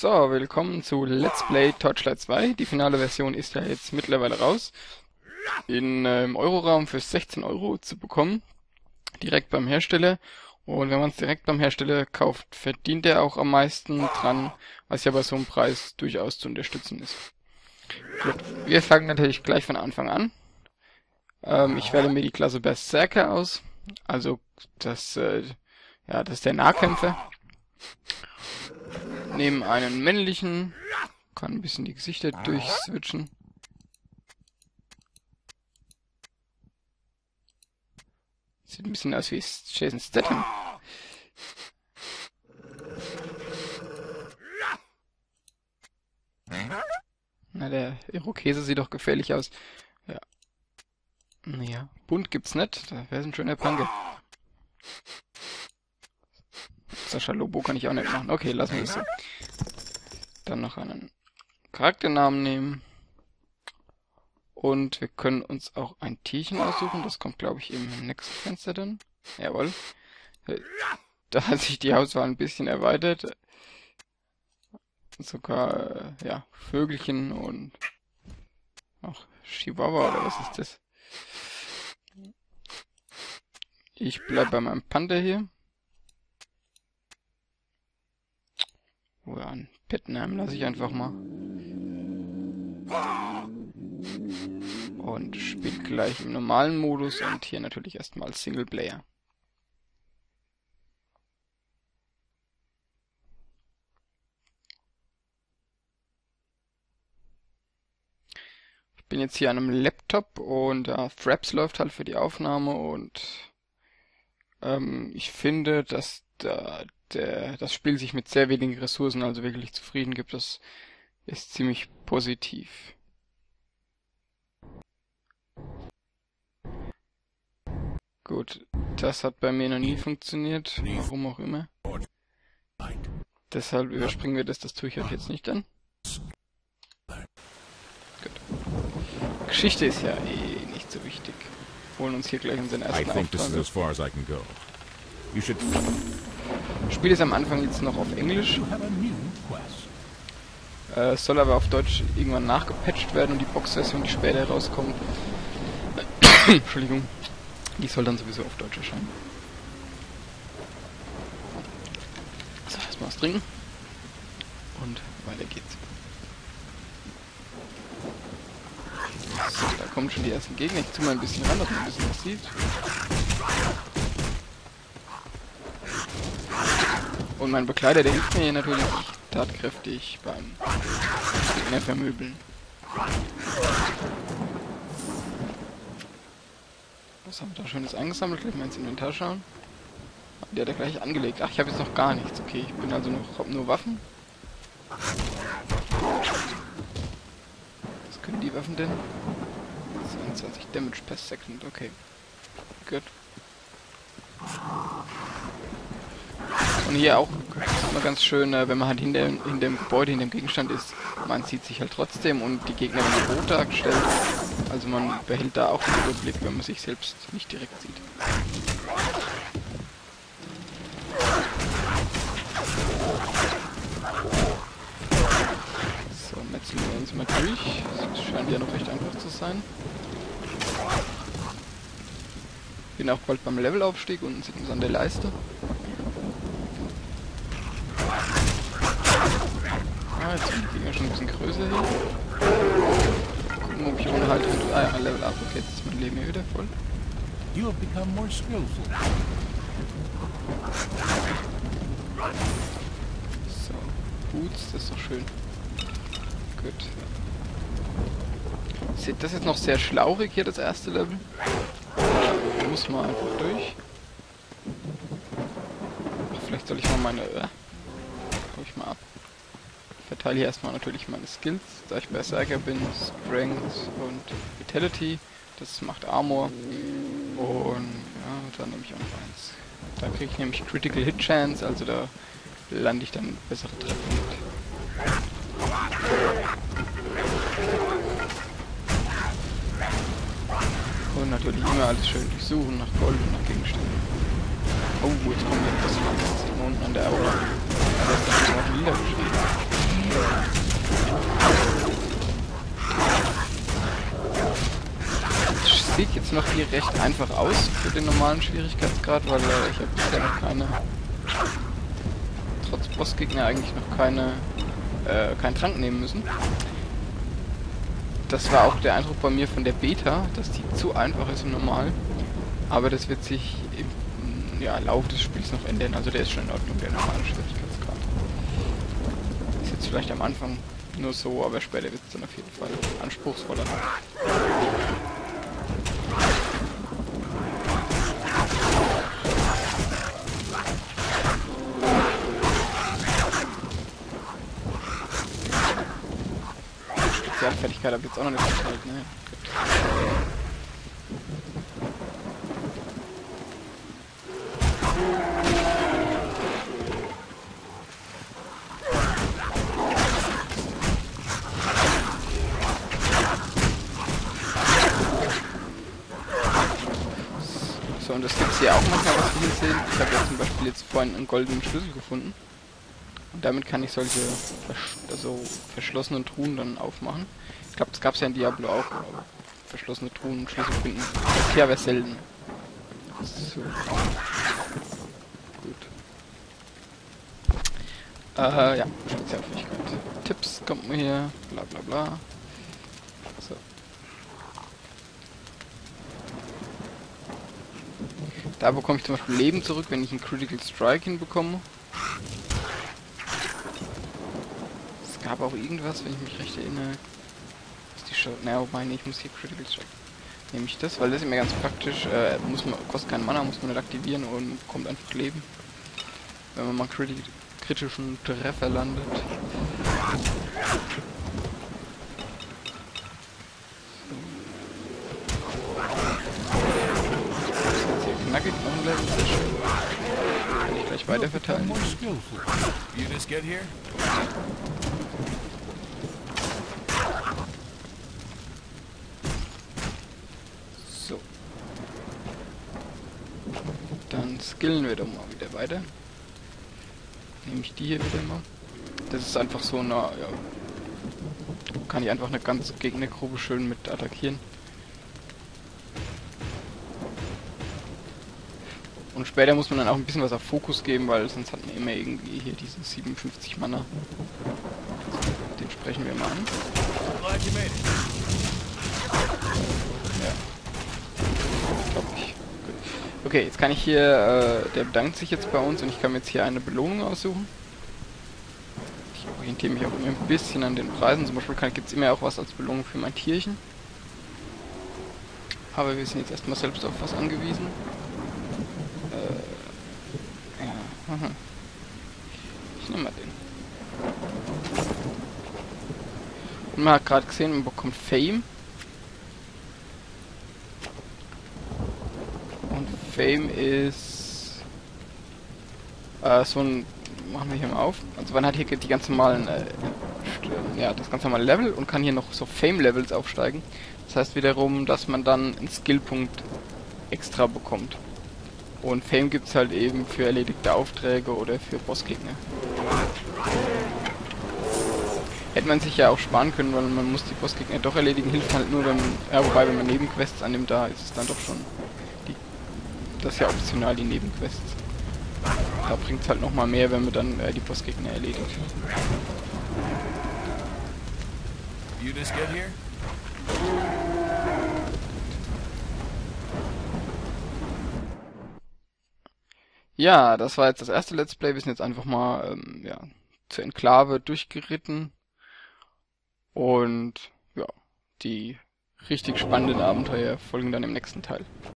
So, willkommen zu Let's Play Torchlight 2. Die finale Version ist ja jetzt mittlerweile raus. In, äh, Im Euroraum für 16 Euro zu bekommen. Direkt beim Hersteller. Und wenn man es direkt beim Hersteller kauft, verdient er auch am meisten dran, was ja bei so einem Preis durchaus zu unterstützen ist. Gut, wir fangen natürlich gleich von Anfang an. Ähm, ich wähle mir die Klasse Berserker aus. Also das, äh, ja, das ist der Nahkämpfer nehmen einen männlichen, kann ein bisschen die Gesichter durchswitchen. Sieht ein bisschen aus wie Jason Statham. Na, der Irokese sieht doch gefährlich aus. Ja. Naja, bunt gibt's nicht. Da wäre ein schöner Pange. Sascha Lobo kann ich auch nicht machen. Okay, lassen wir es so. Dann noch einen Charakternamen nehmen. Und wir können uns auch ein Tierchen aussuchen. Das kommt, glaube ich, im nächsten Fenster dann. Jawohl. Da hat sich die Auswahl ein bisschen erweitert. Sogar, äh, ja, Vögelchen und auch Chihuahua oder was ist das? Ich bleib bei meinem Panther hier. Ja, ein Pettenheim lasse ich einfach mal. Und spielt gleich im normalen Modus und hier natürlich erstmal Singleplayer. Ich bin jetzt hier an einem Laptop und äh, Fraps läuft halt für die Aufnahme und ähm, ich finde, dass da das Spiel sich mit sehr wenigen Ressourcen also wirklich zufrieden gibt, das ist ziemlich positiv. Gut, das hat bei mir noch nie funktioniert, warum auch immer. Deshalb überspringen wir das, das tue ich euch jetzt nicht an. Gut. Geschichte ist ja eh nicht so wichtig. Holen uns hier gleich unseren ersten Auftrag. Spiel ist am Anfang jetzt noch auf Englisch. Äh, soll aber auf Deutsch irgendwann nachgepatcht werden und die Box-Version, die später rauskommt, Entschuldigung, die soll dann sowieso auf Deutsch erscheinen. So, erstmal was trinken. Und weiter geht's. So, da kommen schon die ersten Gegner. Ich tu mal ein bisschen ran, dass man ein bisschen was sieht. Und mein Begleiter, der hilft mir hier natürlich tatkräftig beim Gegner vermöbeln. Was haben wir da Schönes eingesammelt? Gleich mal ins Inventar schauen. Der hat er gleich angelegt. Ach, ich habe jetzt noch gar nichts. Okay, ich bin also noch hab nur Waffen. Was können die Waffen denn? 22 Damage per Second. Okay. Gut. Und hier auch immer ganz schön, äh, wenn man halt hinter, hinter dem Gebäude, hinter dem Gegenstand ist, man sieht sich halt trotzdem und die Gegner werden rot dargestellt. Also man behält da auch den Überblick, wenn man sich selbst nicht direkt sieht. So, metzeln wir uns mal durch. Das scheint ja noch recht einfach zu sein. Bin auch bald beim Levelaufstieg, unten sieht man an der Leiste. Ah, jetzt sind die Gegner schon ein bisschen größer hier. Gucken, ob ich ohne Halt und... Ah ja, Level up. Okay, jetzt ist mein Leben hier wieder voll. You have become more skillful. So, Boots, das ist doch schön. Gut. Sieht das jetzt noch sehr schlauchig hier, das erste Level? Da muss man einfach durch. Ach, vielleicht soll ich mal meine... Äh, ich mal ab verteile hier erstmal natürlich meine Skills, da ich Berserker bin, Strength und Vitality. Das macht Armor. Und ja, dann nehme ich auch noch eins. Da kriege ich nämlich Critical Hit Chance, also da lande ich dann bessere Treffer mit. Und natürlich immer alles schön durchsuchen nach Gold und nach Gegenständen. Oh, jetzt wir etwas unten an der Aura. Da ist dann noch lila jetzt noch hier recht einfach aus für den normalen Schwierigkeitsgrad, weil äh, ich habe bisher noch keine, trotz Bossgegner eigentlich noch keine, äh, keinen Trank nehmen müssen. Das war auch der Eindruck bei mir von der Beta, dass die zu einfach ist im Normal. Aber das wird sich im ja, Laufe des Spiels noch ändern. Also der ist schon in Ordnung, der normale Schwierigkeitsgrad. Ist jetzt vielleicht am Anfang nur so, aber später wird es dann auf jeden Fall anspruchsvoller. Habe ich jetzt auch noch nicht gestellt, ne? So, und das gibt es hier auch manchmal, was wir hier sehen. Ich habe ja zum Beispiel jetzt vorhin einen goldenen Schlüssel gefunden. Und damit kann ich solche versch also verschlossenen Truhen dann aufmachen. Ich glaube, das gab es ja in Diablo auch. verschlossene Truhen und Schlüssel finden. Hier aber selten. So. Gut. Äh, ja, Spezialfähigkeit. Tipps kommt mir hier, bla bla bla. So. Da bekomme ich zum Beispiel Leben zurück, wenn ich einen Critical Strike hinbekomme. Gab auch irgendwas, wenn ich mich recht erinnere. Ist die Show. Naja, wobei, nee, ich muss hier Critical Strike. Nehme ich das, weil das ist immer ganz praktisch. Äh, muss man, kostet keinen Mana, muss man nicht aktivieren und kommt einfach Leben. Wenn man mal kriti kritischen Treffer landet. Kann ich gleich weiter verteilen. So. Dann skillen wir doch mal wieder weiter. Nehme ich die hier wieder mal. Das ist einfach so eine, ja, kann ich einfach eine ganze Gegnergruppe schön mit attackieren. Und später muss man dann auch ein bisschen was auf Fokus geben, weil sonst hat man immer irgendwie hier diese 57 Mana. Den sprechen wir mal an. Ja. Glaube ich. Gut. Okay, jetzt kann ich hier, äh, der bedankt sich jetzt bei uns und ich kann mir jetzt hier eine Belohnung aussuchen. Ich orientiere mich auch immer ein bisschen an den Preisen. Zum Beispiel gibt es immer auch was als Belohnung für mein Tierchen. Aber wir sind jetzt erstmal selbst auf was angewiesen. Mhm. Ich nehme mal den. Und man hat gerade gesehen, man bekommt Fame. Und Fame ist äh, so ein machen wir hier mal auf. Also man hat hier die ganz normalen äh, ja, das ganz normale Level und kann hier noch so Fame Levels aufsteigen. Das heißt wiederum, dass man dann einen Skillpunkt extra bekommt. Und Fame gibt es halt eben für erledigte Aufträge oder für Bossgegner. Hätte man sich ja auch sparen können, weil man muss die Bossgegner doch erledigen, hilft halt nur, wenn man, ja, wobei, wenn man Nebenquests annimmt, da ist es dann doch schon, die, das ist ja optional, die Nebenquests. Da bringt es halt nochmal mehr, wenn man dann äh, die Bossgegner erledigt. You just get here? Ja, das war jetzt das erste Let's Play. Wir sind jetzt einfach mal ähm, ja, zur Enklave durchgeritten. Und ja, die richtig spannenden Abenteuer folgen dann im nächsten Teil.